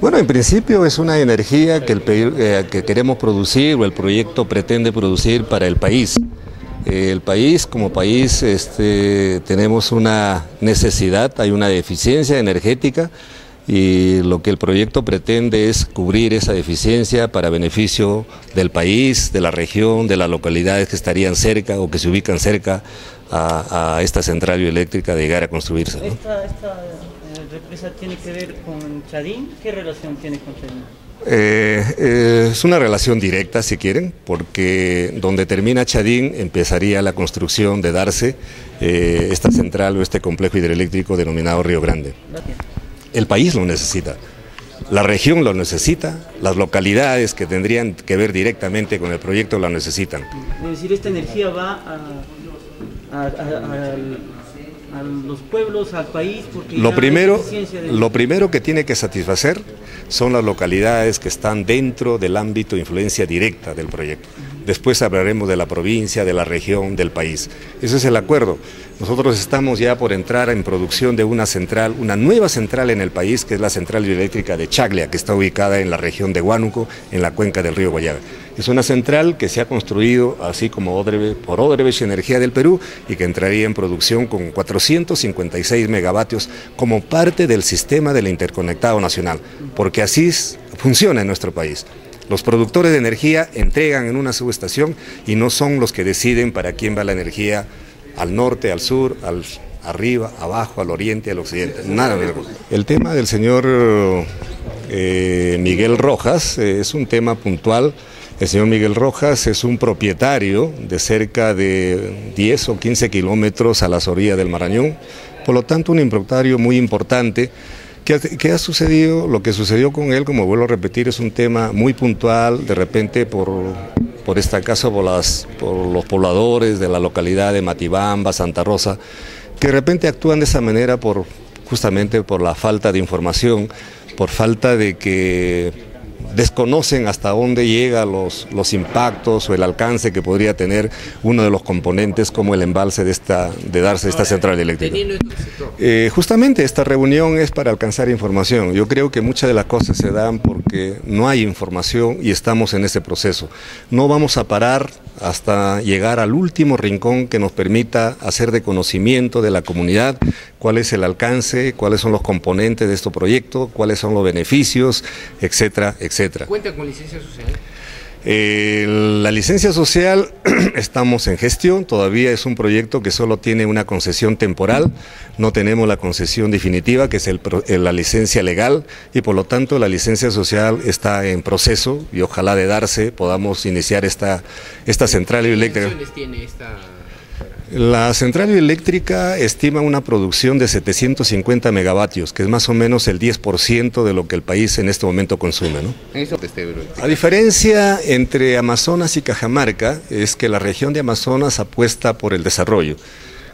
Bueno, en principio es una energía eh, que queremos producir o el proyecto pretende producir para el país. Eh, el país, como país, este, tenemos una necesidad, hay una deficiencia energética y lo que el proyecto pretende es cubrir esa deficiencia para beneficio del país, de la región, de las localidades que estarían cerca o que se ubican cerca a, esta central eléctrica de llegar a construirse. ¿Esta, esta eh, represa tiene que ver con Chadín? ¿Qué relación tiene con Chadín? Eh, eh, es una relación directa, si quieren, porque donde termina Chadín empezaría la construcción de darse esta central o este complejo hidroeléctrico denominado Río Grande. El país lo necesita, la región lo necesita, las localidades que tendrían que ver directamente con el proyecto lo necesitan. Es decir, esta energía va a a, los pueblos, al país? Porque lo, primero, lo primero que tiene que satisfacer son las localidades que están dentro del ámbito de influencia directa del proyecto. Después hablaremos de la provincia, de la región, del país. Ese es el acuerdo. Nosotros estamos ya por entrar en producción de una central, una nueva central en el país, que es la central hidroeléctrica de Chaglia, que está ubicada en la región de Huánuco, en la cuenca del río Guayaba. Es una central que se ha construido así como por Odebrecht Energía del Perú y que entraría en producción con 456 megavatios como parte del sistema del interconectado nacional, porque así funciona en nuestro país. Los productores de energía entregan en una subestación y no son los que deciden para quién va la energía al norte, al sur, al arriba, abajo, al oriente, al occidente. Nada de El tema del señor eh, Miguel Rojas eh, es un tema puntual. El señor Miguel Rojas es un propietario de cerca de 10 o 15 kilómetros a las orillas del Marañón, por lo tanto un impropietario muy importante ¿Qué ha, sucedido? Lo que sucedió con él, como vuelvo a repetir, es un tema muy puntual, de repente por, por este caso por, las, por los pobladores de la localidad de Matibamba, Santa Rosa, que de repente actúan de esa manera por justamente por la falta de información, por falta de que desconocen hasta dónde llegan los, los impactos o el alcance que podría tener uno de los componentes como el embalse de, esta, de darse esta central eléctrica. Eh, justamente esta reunión es para alcanzar información. Yo creo que muchas de las cosas se dan porque no hay información y estamos en ese proceso. No vamos a parar hasta llegar al último rincón que nos permita hacer de conocimiento de la comunidad cuál es el alcance, cuáles son los componentes de este proyecto, cuáles son los beneficios, etcétera, etcétera. ¿Cuenta con licencia social? Eh, la licencia social estamos en gestión, todavía es un proyecto que solo tiene una concesión temporal, no tenemos la concesión definitiva, que es el, la licencia legal, y por lo tanto la licencia social está en proceso y ojalá de darse podamos iniciar esta, esta central eléctrica. ¿Qué tiene esta la central eléctrica estima una producción de 750 megavatios, que es más o menos el 10% de lo que el país en este momento consume. ¿no? A diferencia entre Amazonas y Cajamarca es que la región de Amazonas apuesta por el desarrollo.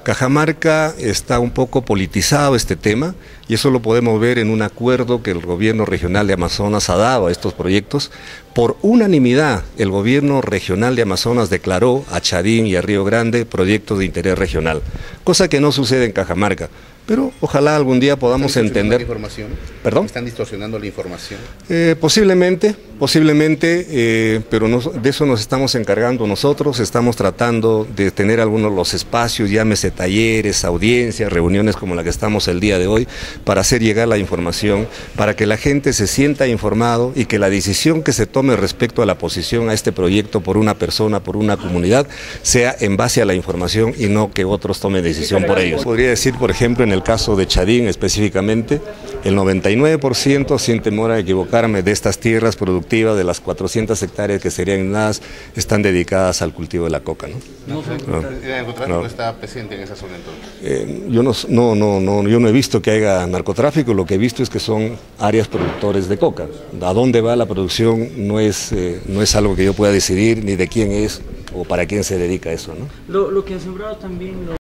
Cajamarca está un poco politizado este tema y eso lo podemos ver en un acuerdo que el gobierno regional de Amazonas ha dado a estos proyectos. Por unanimidad, el gobierno regional de Amazonas declaró a Chadín y a Río Grande proyectos de interés regional, cosa que no sucede en Cajamarca. Pero ojalá algún día podamos entender. La información? ¿Perdón? ¿Están distorsionando la información? Eh, posiblemente, posiblemente, eh, pero de eso nos estamos encargando nosotros. Estamos tratando de tener algunos los espacios, llámese talleres, audiencias, reuniones como la que estamos el día de hoy, para hacer llegar la información, para que la gente se sienta informado y que la decisión que se tome respecto a la posición a este proyecto por una persona, por una comunidad, sea en base a la información y no que otros tomen decisión por ellos. Podría decir, por ejemplo, en el caso de Chadín específicamente, el 99%, sin temor a equivocarme, de estas tierras productivas, de las 400 hectáreas que serían nadas, están dedicadas al cultivo de la coca. ¿no? ¿El no, está presente en esa zona entonces? Eh, yo, no, no, no, yo no he visto que haya narcotráfico, lo que he visto es que son áreas productores de coca. A dónde va la producción no es, eh, no es algo que yo pueda decidir, ni de quién es o para quién se dedica eso. ¿no? Lo, lo que ha sembrado también...